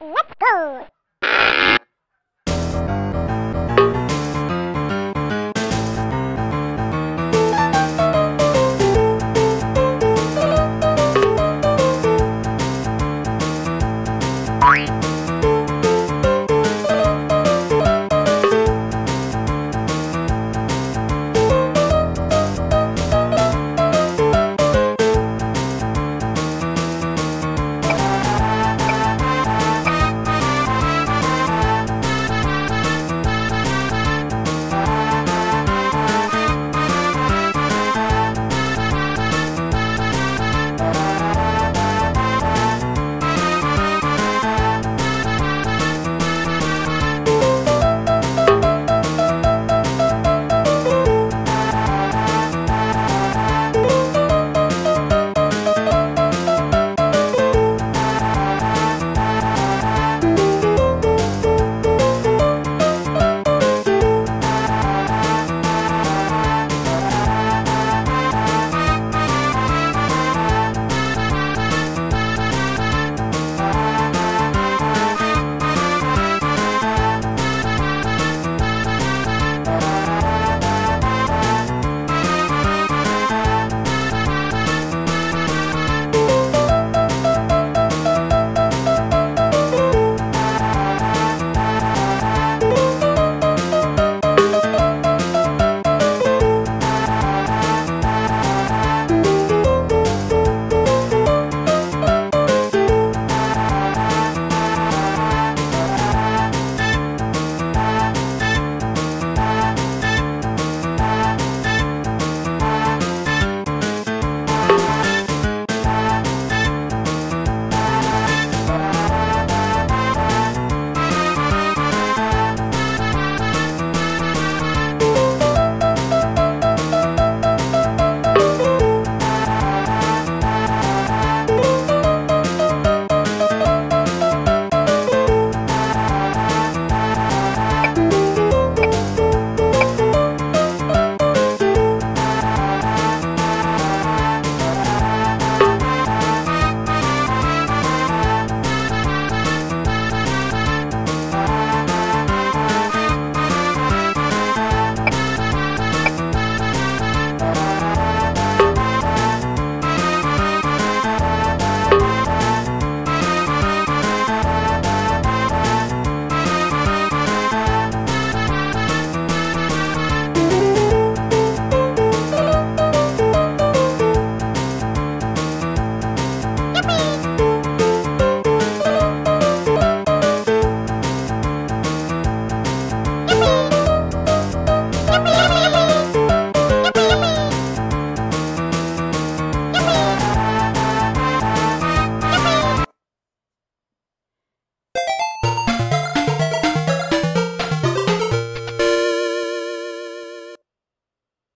Let's go! Bye.